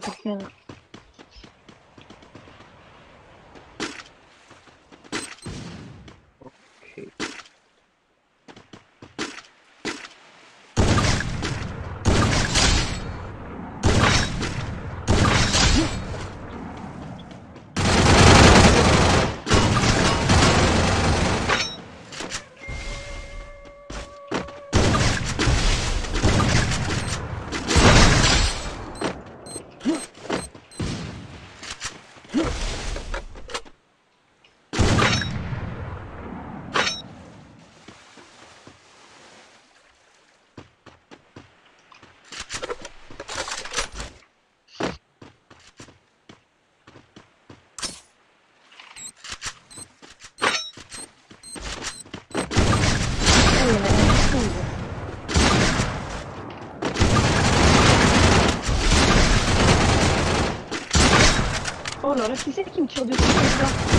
不见了。Oh là là, qui c'est qui me tire dessus comme ça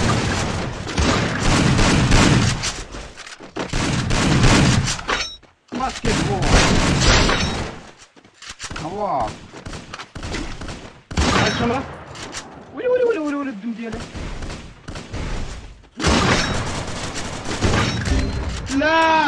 ماسك بو نواف هاي الشمرة ولي ولي ولي ولي ولي الدم ديالك لا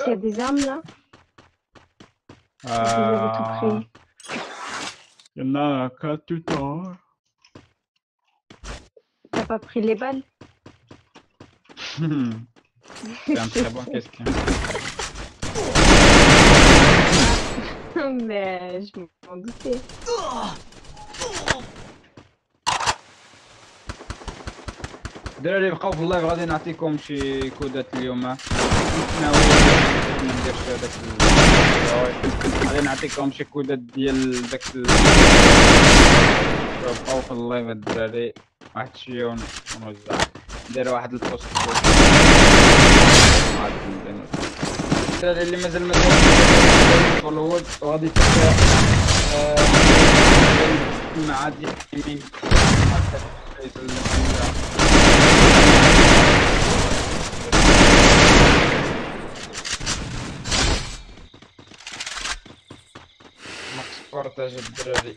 Elias, il y a des armes là Je les avais tout pris. Il y en a quatre tout tard. T'as pas pris les balles C'est une très bonne question. Mais je m'en doutais. دراري بقاو في اللايف غادي نعطيكم شي كودات اليوم غادي نعطيكم شي كودات ديال داك بقاو في ال live الدراري واحد ون- ونوزع ندير واحد ال post الدراري اللي مازال ما دارش follow وغادي آه، مع دي بارتاج الدراري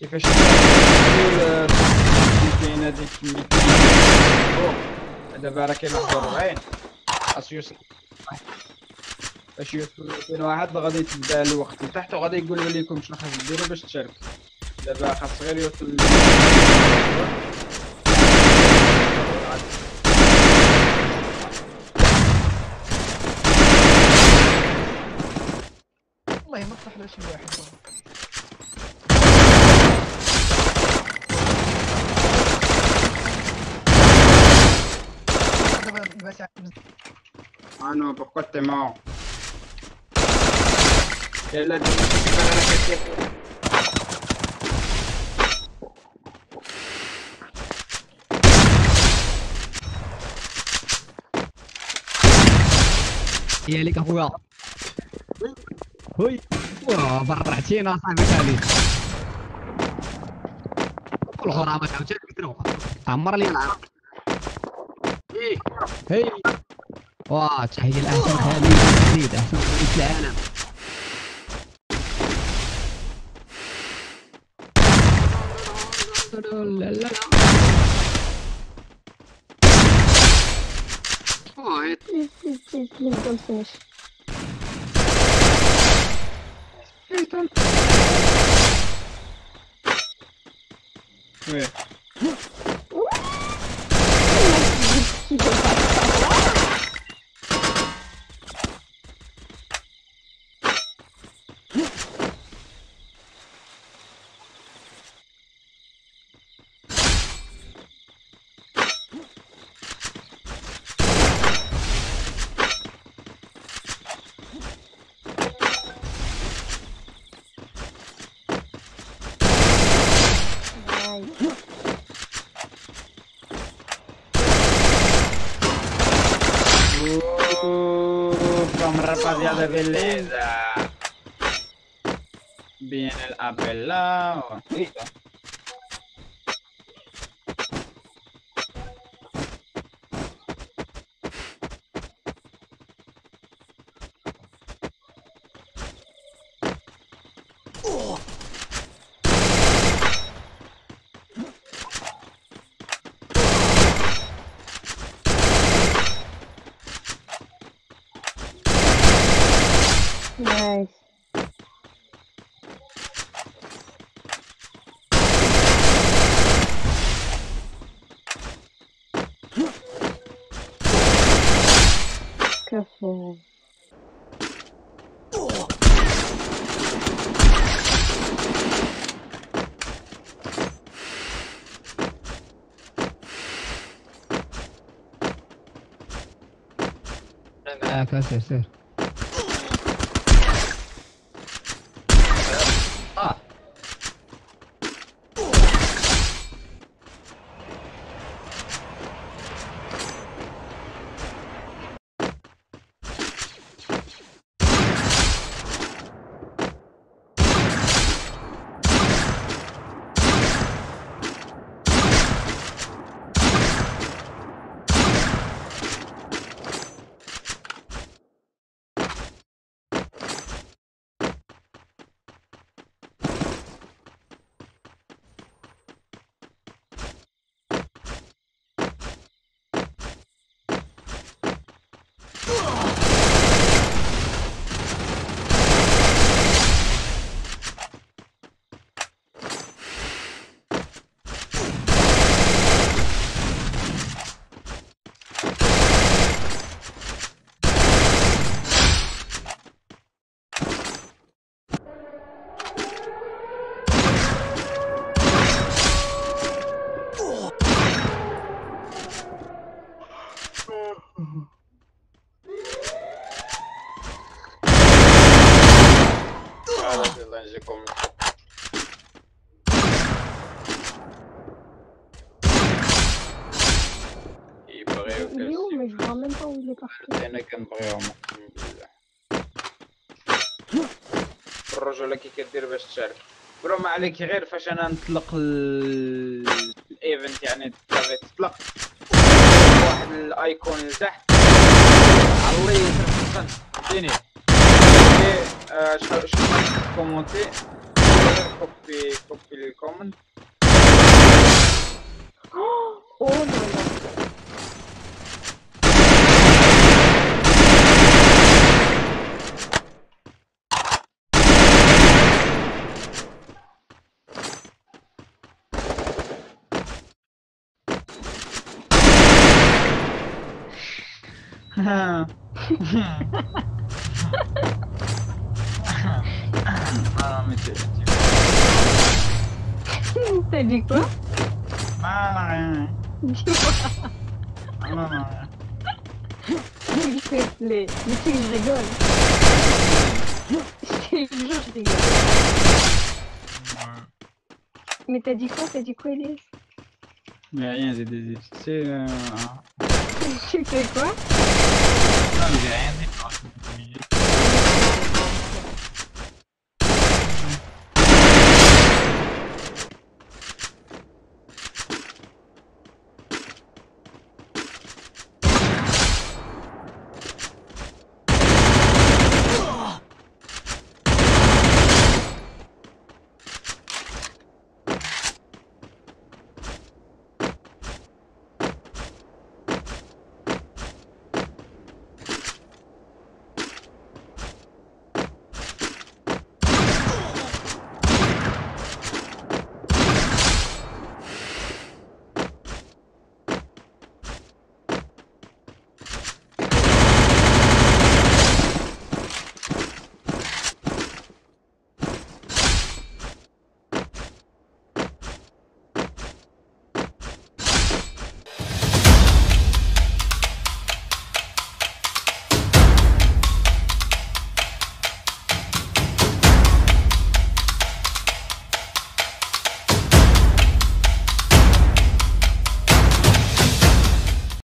كيفاش كاين هذيك دابا راه كاين 41 خاص يوصل باش يوصل 200 واحد غادي تبدا الوقت لتحت وغادي يقول لكم شنو خاص ديروا باش تشاركوا دابا خاص غير يوصل والله ما فتح له شي واحد Ah non, pourquoi t'es mort Elle a dit هي لك اخويا هوي. واه فرحتينا صاحبي خالد الغرامة عاوتاني كثروا عمر لي العام إيه. هي. واه تحية لأحسن خالد جديد. أحسن في العالم. لا لا لا them? Where? De Belén. Viene el apelado. Nice. Careful. Ah, claro, claro, claro. Ugh. اليوم où il est parti. أنا كنبغيهم. اقسم بالله الرجوله كي كدير باش تشارك. برو ما عليك غير فاش أنا نطلق ال- الايفنت يعني تطلق. واحد الأيكون لتحت. علي يصرف فهمتيني شحال شحال كومونتي كوبي كوبي الكومنت Oh Ah, mais t'es- T'as dit quoi? Ah, rien. Dis-moi. Ah, non, non, rien. Il fait les... Mais tu sais que je rigole. Je te jure, je rigole. Mais t'as dit quoi? T'as dit quoi, Elias Mais rien, j'ai des... Tu sais... euh, Tu fais quoi? Non, mais j'ai rien dit.